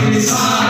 Krishna